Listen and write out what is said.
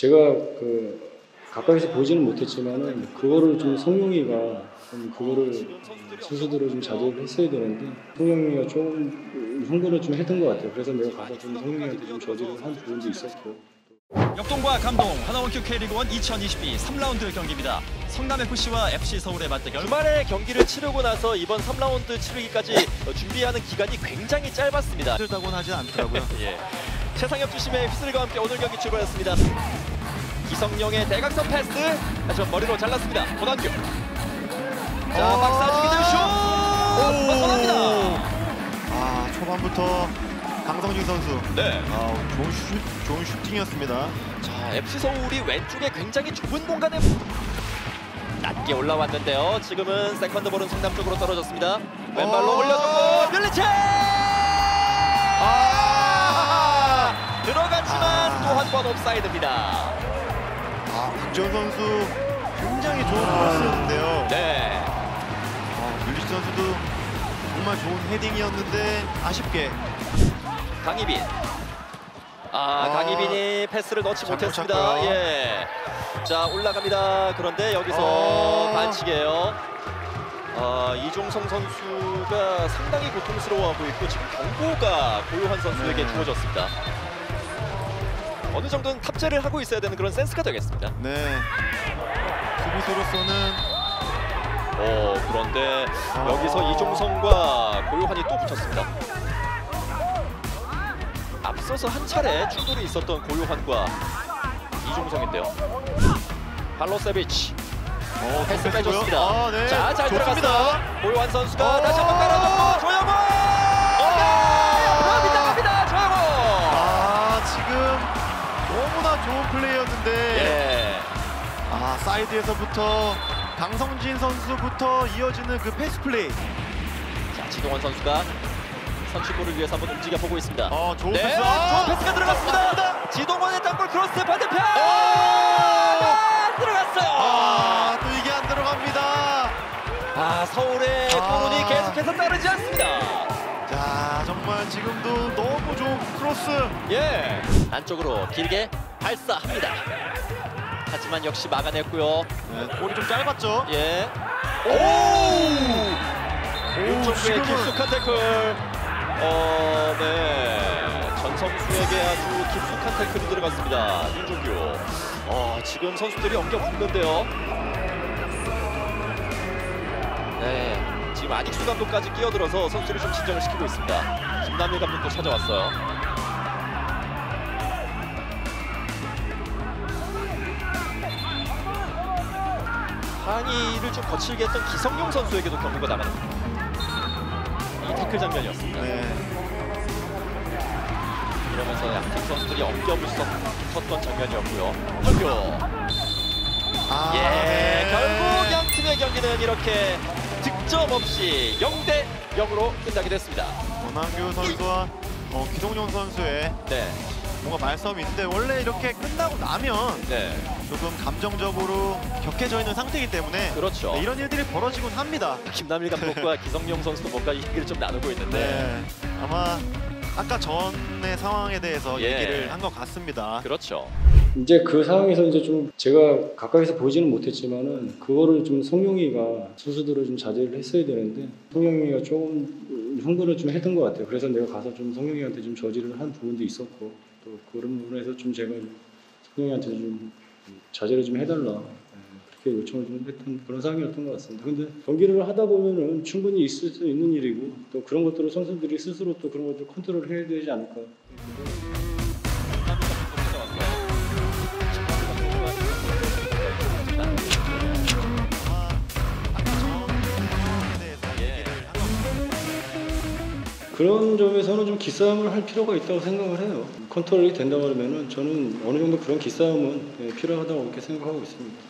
제가 그 가까이서 보지는 못했지만은 그거를 좀 성용이가 좀 그거를 선수들을 좀 자제를 했어야 되는데 성용이가 좀 흥분을 좀 했던 것 같아요. 그래서 내가 가서 좀 성용이한테 좀 저지를 한 부분도 있었고. 역동과 감동 하나원큐 K리그1 2022 3라운드 경기입니다. 성남FC와 FC 서울의 맞대결. 주말에 경기를 치르고 나서 이번 3라운드 치르기까지 어, 준비하는 기간이 굉장히 짧았습니다. 힘들다고는 하진 않더라고요. 예. 최상엽 주심의 휘슬과 함께 오늘 경기 출발했습니다. 기성용의 대각선 패스 하지만 머리로 잘랐습니다. 고단규. 자 박스 안쪽에 슛! 벗어납니다. 아 초반부터 강성진 선수 네. 아, 좋은 슈 좋은 슈팅이었습니다. 자 FC 서울이 왼쪽에 굉장히 좁은 공간에 낮게 올라왔는데요. 지금은 세컨드 볼은 성남 쪽으로 떨어졌습니다. 왼발로 어! 올려주고 뮬리치! 6번 옵사이드입니다. 아, 박지원 선수 굉장히 좋은 아. 패스였는데요. 네. 아, 류지 선수도 정말 좋은 헤딩이었는데 아쉽게. 강희빈. 아, 아 강희빈이 패스를 넣지 못했습니다. 예. 자, 올라갑니다. 그런데 여기서 아 반칙이에요. 아, 이종성 선수가 상당히 고통스러워하고 있고 지금 경고가 고요한 선수에게 네. 주어졌습니다. 어느 정도는 탑재를 하고 있어야 되는 그런 센스가 되겠습니다. 네 수비수로서는 어, 그런데 아. 여기서 이종성과 고요한이 또 붙었습니다. 앞서서 한 차례 충돌이 있었던 고요한과 이종성인데요. 발로세비치 어, 패스. 빼줬습니다. 아, 네. 자, 잘 좋습니다. 들어갔어요. 고요한 선수가 어. 다시 한번 깔아줬고 조영호! 사이드에서부터 강성진 선수부터 이어지는 그 패스 플레이. 자, 지동원 선수가 선취골을 위해서 한번 움직여 보고 있습니다. 어 좋은 네, 패스. 좋은 아, 패스가 들어갔습니다. 지동원의 땅볼 크로스 반대편. 오! 아, 들어갔어요. 아, 또 이게 안 들어갑니다. 아, 서울의 아. 골운이 계속해서 따르지 않습니다. 자, 정말 지금도 너무 좋은 크로스. 예, 안쪽으로 길게 발사합니다. 하지만 역시 막아냈고요. 네, 볼이 좀 짧았죠. 예. 오! 지금은 깊숙한 태클. 어, 네. 전성수에게 아주 깊숙한 태클이 들어갔습니다. 윤종규. 어, 지금 선수들이 엉겨 붙는데요. 네. 지금 안익수 감독까지 끼어들어서 선수를 좀 진정을 시키고 있습니다. 김남일 감독도 찾아왔어요. 항의를 좀 거칠게 했던 기성용 선수에게도 경고가 나가는 이 태클 장면이었습니다. 네. 그러면서 양팀 선수들이 엉겨붙었던 장면이었고요. 헐교. 아, 예, 네. 결국 양 팀의 경기는 이렇게 득점 없이 0대 0으로 끝나게 됐습니다. 권한규 선수와 어, 기동용 선수의 네, 뭔가 말싸움이 있는데 원래 이렇게 끝나고 나면 네, 조금 감정적으로 격해져 있는 상태이기 때문에 그렇죠. 네, 이런 일들이 벌어지곤 합니다. 김남일 감독과 기성용 선수도 뭔가 얘기를 좀 나누고 있는데 네. 아마 아까 전의 상황에 대해서 예. 얘기를 한 것 같습니다. 그렇죠. 이제 그 상황에서 이제 좀 제가 가까이서 보지는 못했지만은 그거를 좀 성용이가 선수들을 좀 자제를 했어야 되는데 성용이가 조금 흥분을 좀 했던 것 같아요. 그래서 내가 가서 좀 성용이한테 좀 저지를 한 부분도 있었고 또 그런 부분에서 좀 제가 성용이한테 좀 자제를 좀 해달라 예, 그렇게 요청을 좀 했던 그런 상황이었던 것 같습니다. 근데 경기를 하다 보면은 충분히 있을 수 있는 일이고 또 그런 것들을 선수들이 스스로 또 그런 것들 컨트롤 해야 되지 않을까. 그런 점에서는 좀 기싸움을 할 필요가 있다고 생각을 해요. 컨트롤이 된다고 하면은 저는 어느 정도 그런 기싸움은 예, 필요하다고 이렇게 생각하고 있습니다.